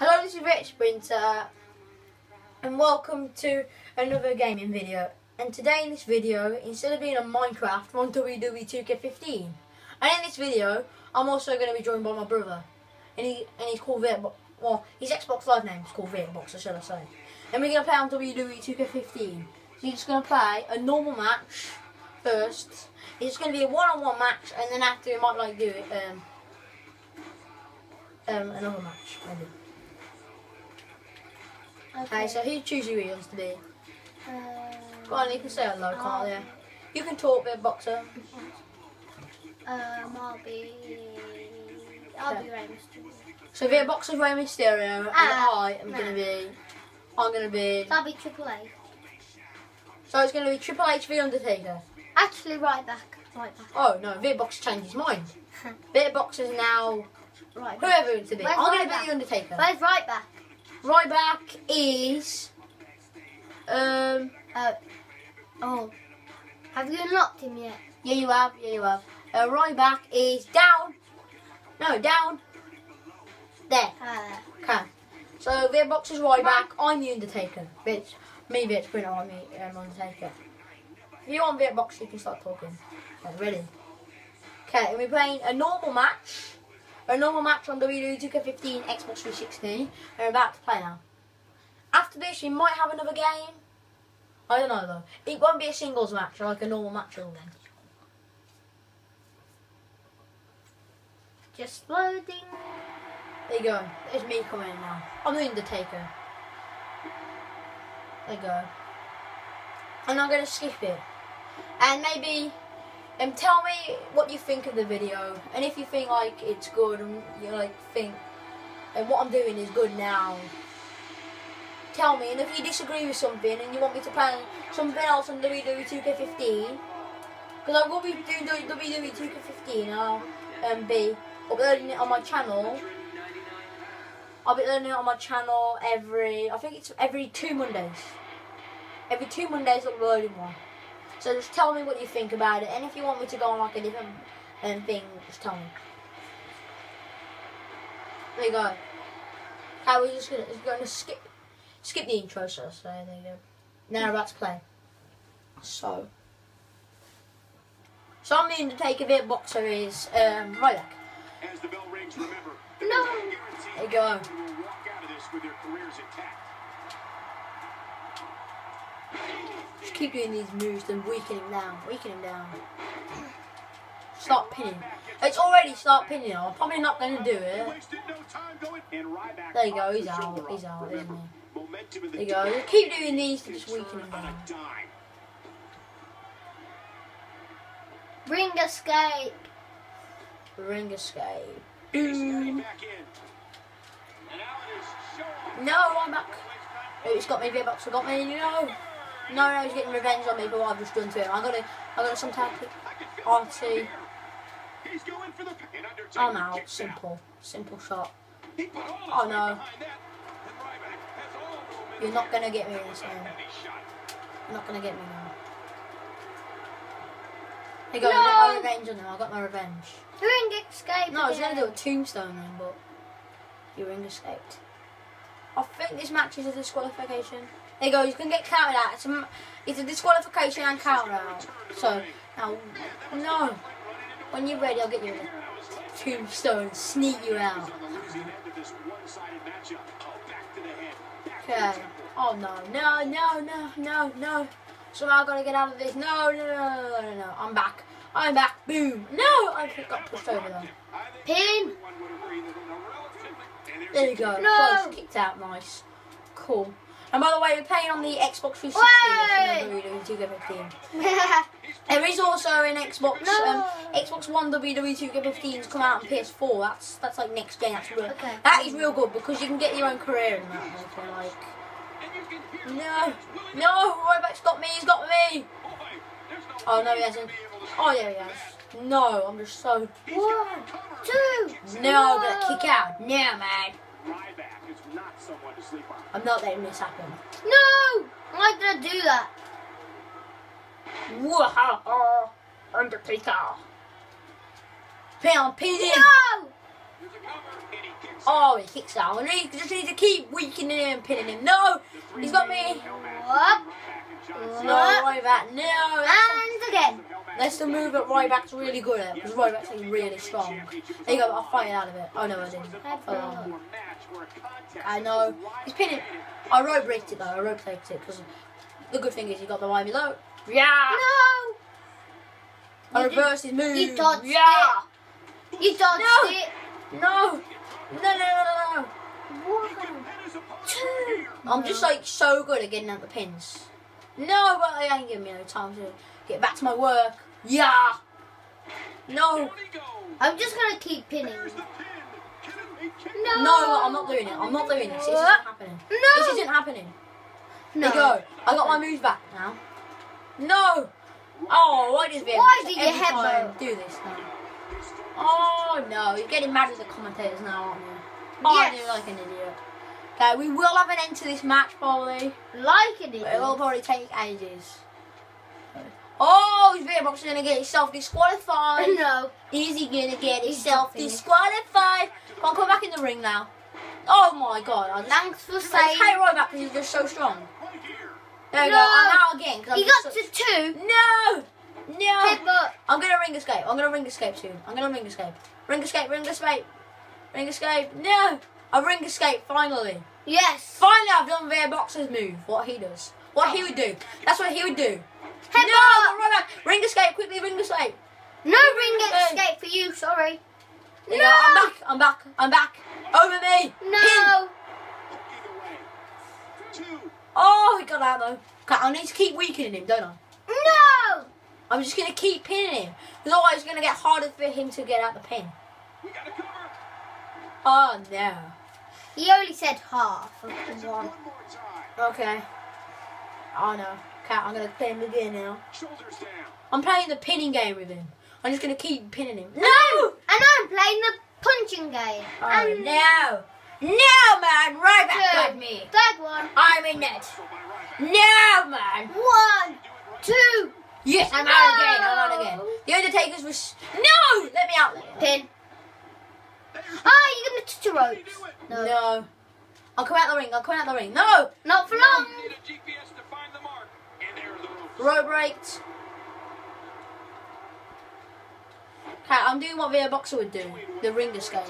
Hello, this is Rich Sprinter, and welcome to another gaming video. And today in this video, instead of being on Minecraft, I'm on WWE 2K15. And in this video, I'm also going to be joined by my brother, and he and he's called Vitbox. Well, his Xbox Live name is called Vitbox, should I say? And we're going to play on WWE 2K15. So you're just going to play a normal match first. It's going to be a one-on-one match, and then after we might like do it. Um, um, another match, maybe. Okay, so who choose who he wants to be? Uh, Go on, you can say hello, can't you? You can talk, bit boxer. um, I'll be. I'll be Rey Mysterio. So V8boxer's Rey Mysterio, and Ah, I am no. gonna be. I'm gonna be. That'll be Triple H. So it's gonna be Triple H v Undertaker. Actually, Ryback. Right back. Oh no, V8boxer changed his mind. V8boxer's now Ryback. whoever it's to be. Where's I'm gonna be the Undertaker. Where's Ryback? Ryback is. Um. Uh, oh. Have you unlocked him yet? Yeah, you have. Yeah, you have. Uh, Ryback is down. No, down. There. Uh, Okay. So Via is Ryback. I'm the Undertaker. Bitch. Me, bitch. Bring it on me. Um, Undertaker. If you want V8boxer, you can start talking. Okay, ready? Okay, we're playing a normal match. A normal match on WWE 2K15 Xbox 360. And we're about to play now. After this, we might have another game. I don't know though. It won't be a singles match, like a normal match or then. just loading. There you go. There's me coming in now. I'm the Undertaker. There you go. And I'm gonna skip it. And maybe um tell me what you think of the video. And if you think like it's good and you like think and what I'm doing is good now. Tell me, and if you disagree with something and you want me to play something else on WWE 2K15, because I will be doing WWE 2K15 and I'll um, be uploading it on my channel. I'll be uploading it on my channel every, I think it's every two Mondays. Every two Mondays I'll be uploading one. So just tell me what you think about it, and if you want me to go on like a different um, thing, just tell me. There you go. Okay, we're just gonna, we're gonna skip, skip the intro, so, so there you go. Now we're about to play. So. So I'm the Undertaker, the boxer is um, Ryback. As the bell rings, remember, No. There you go. you will walk out of this with your careers intact. Just keep doing these moves and weaken him down, weaken him down. Start pinning. It's already start pinning. I'm probably not going to do it. Wasted no time going. And Ryback There you go, he's out, he's out, isn't Remember, momentum There you go. Just keep doing these to can just weaken turn him down. Ring escape. Ring escape. Boom. getting back in. And now it is show No, I'm back. Oh, it's got me. Big boxer got me. No. No, no, he's getting revenge on me for what I've just done to him. I got to, I got to some tactic. Arty. He's going for the I'm out. kicks Simple, simple shot. He put all his Oh, no. behind that. And Ryback has all the. You're not gonna get me in this game. You're not gonna get me now. Hey guys, I got my No. revenge on him. I got my revenge. Ring escape. No, I was gonna do a tombstone then, but your ring escaped. I think this match is a disqualification. There you go. You can get counted out. It's a, it's a disqualification and counter out. So now, no. When you're ready, I'll get you a tombstone. Sneak you out. On the losing end of this one-sided matchup. Back to the head. Back to the Okay. Oh no, no, no, no, no, no. Somehow I gotta get out of this. No, no, no, no, no, no. I'm back. I'm back. Boom. No, I got pushed over there. Pin. everyone would agree that in a relatively- and there's There you go. No. Close. Kicked out. Nice. Cool. And by the way, we're playing on the Xbox 360. Wait. This WWE 2K15. There is also an Xbox No. um, Xbox One WWE 2K15's come out on PS4. That's that's like next gen. That's real. Okay. That is real good because you can get your own career in that. Like, like And you can hear no, no, Ryback's got me. He's got me. Boy, there's no Oh no, he hasn't. be able to- Oh yeah, he has. No, I'm just so. One, two. No, I'm gonna kick out. No, man. Ryback is not someone to sleep on. I'm not letting this happen. No. Why did I do that? Wahaha, Undertaker. Pin on, pin in. No. There's a cover, and he kicks Oh, he kicks out. And he just needs to keep weakening him and pinning him. No! He's got me. Up. No, Ryback. No. And again. That's the move that Ryback's really good at because Ryback's like really strong. There you go, I'll fight it out of it. Oh no, I didn't. Oh. I know. He's pinning. I rope breaked it though, I rope breaked it because the good thing is he got the Miami low. Yeah! No. I You reversed his move. You dodged yeah! it. You dodged No. it. No! No, no, no, no, no. One, two. I'm just like so good at getting out the pins. No, but I ain't giving me no time to get back to my work. Yeah! No! I'm just gonna keep pinning. No. No, I'm not doing it. I'm not doing this. This uh, isn't happening. No. This isn't happening. No. There you go. I got my moves back now. No! Oh, why does Vietnam Why did you every headbutt? time do this now? Oh no, you're getting mad at the commentators now, aren't you? Oh, Yes. you're like an idiot. Okay, we will have an end to this match probably. Like an But it will probably take ages. Oh, his Vietnam boxer gonna get himself disqualified. No. Is he gonna get He's himself not finished. disqualified? Come on, come back in the ring now. Oh my god, I just Thanks for I saying. hate Ryback because he's just so strong. There you No. go, I'm out again. 'cause I'm He just got so- to two. No! No! Headbutt. I'm gonna ring escape. I'm gonna ring escape soon. I'm gonna ring escape. Ring escape, ring escape. Ring escape. No! I ring escape finally. Yes. Finally I've done their boxer's move. What he does. What he would do. That's what he would do. Headbutt. No! Ryback. Ring escape, quickly ring escape. No ring Hey. escape for you. Sorry. There you. I'm back. I'm back. I'm back. Over me. Pin. No. Oh, he got out though. Okay, I need to keep weakening him, don't I? No. I'm just gonna keep pinning him. Because otherwise it's gonna get harder for him to get out the pin. Oh no. He only said half of the one. Okay. Oh no. Okay, I'm gonna play him again now. Shoulders down. I'm playing the pinning game with him. I'm just gonna keep pinning him. No! And I'm playing the punching game. Oh and no! No man! Right back at me! Third one. I'm in net! No man! One. Two. Yes, I'm out again, I'm out again. The Undertaker's was. No! Let me out! Pin. Ah, you're gonna touch the ropes. No. No. I'll come out the ring, I'll come out the ring. No! Not for long. There are the ropes. Row breaks. Okay, I'm doing what V8boxer would do. The ring escape.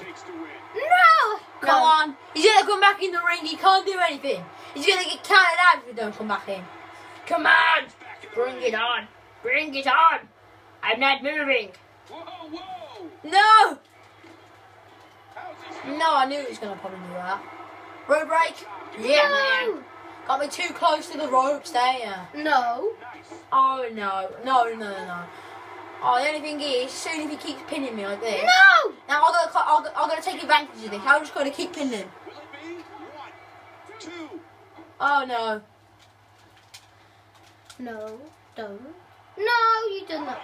No. Come No. on. He's gonna come back in the ring. He can't do anything. He's gonna get counted out if we don't come back in. Come on. The Bring it on. Bring it on. I'm not moving. Whoa, whoa. No. No, I knew he was gonna probably do that. Road break. Yeah, man. Got me too close to the ropes there. No. Oh no, no, no, no, no. Oh, the only thing is, soon if he keeps pinning me like this. No. Now I'm gonna, I'm, gonna- I'm gonna take advantage of this. I'm just gonna keep pinning. him. Will it be? One, two. Oh no. No. Don't. No, you did not.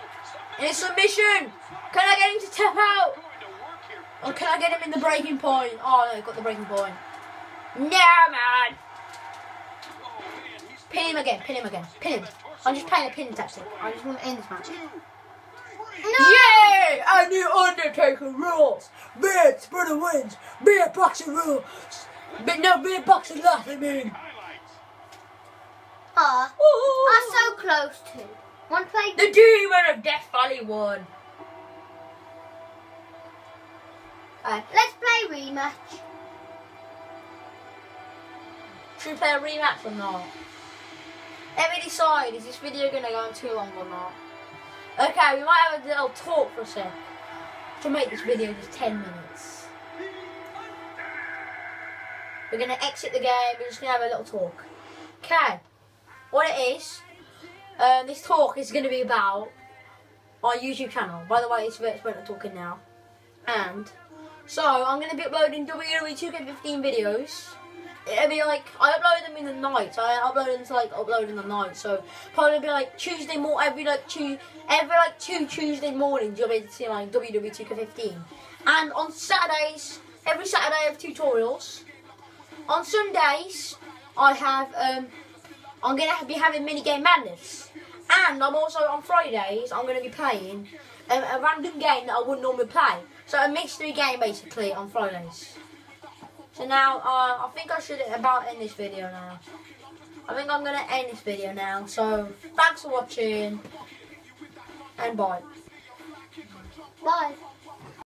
In a submission. Can I get him to tap out? Going to. Or can I get him in the breaking point? Oh no, got the breaking point. No man. Oh, Pin him again. Pin him again. Pin him. I'm just playing a pin tactic. I just want to end this match. No. Yay! A new Undertaker rules. Vince for the wins. Beer boxing rules. But no beer boxing nothing, man. Highlights. Ah, Ooh. are so close to. One play. The Demon of Death Valley won. Uh, Let's play rematch. should we play a rematch or not? Let me decide, is this video going to go on too long or not? Okay, we might have a little talk for a sec. To make this video just 10 minutes. We're going to exit the game, we're just going to have a little talk. Okay, what it is, um, this talk is going to be about our YouTube channel. By the way, it's Vert Sprint talking now. And, so, I'm going to be uploading WWE 2K15 videos. It'll be like I upload them in the night. I upload them to like upload in the night. So probably be like Tuesday more every like two every like two Tuesday mornings you'll be able to see like WWE 2K15. And on Saturdays, every Saturday I have tutorials. On Sundays I have um I'm gonna be having mini game madness. And I'm also on Fridays I'm gonna be playing um, a random game that I wouldn't normally play. So a mystery game basically on Fridays. So now, uh, I think I should about end this video now. I think I'm gonna end this video now. So thanks for watching, and bye. Bye.